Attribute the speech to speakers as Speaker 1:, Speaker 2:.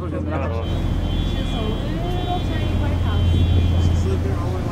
Speaker 1: She's a little tiny white house.
Speaker 2: She's lived all alone.